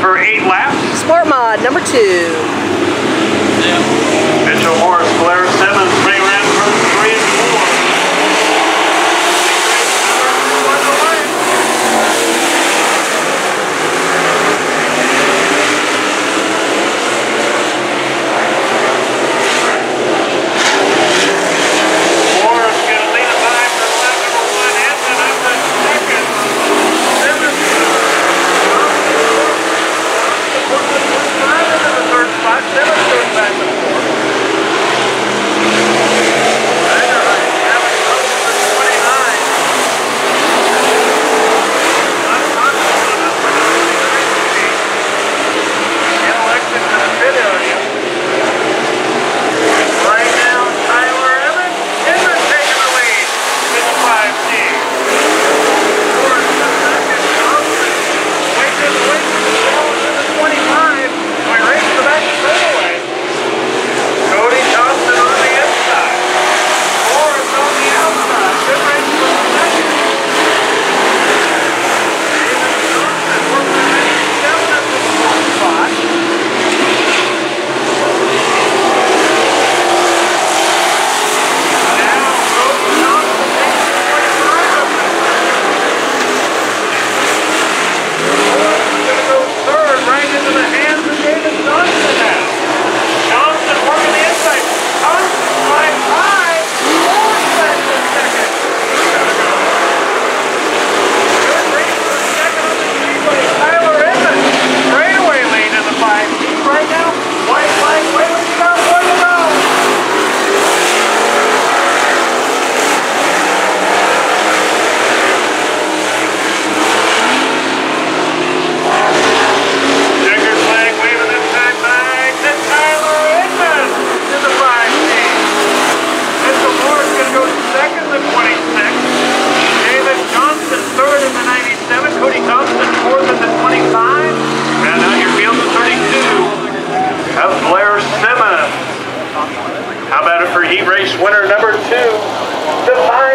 for eight laps. Sport Mod number two. Yeah. second in the 26. David Johnson third in the 97. Cody Thompson fourth in the 25. And out your field the 32. That's Blair Simmons. How about it for heat race winner number two? the five?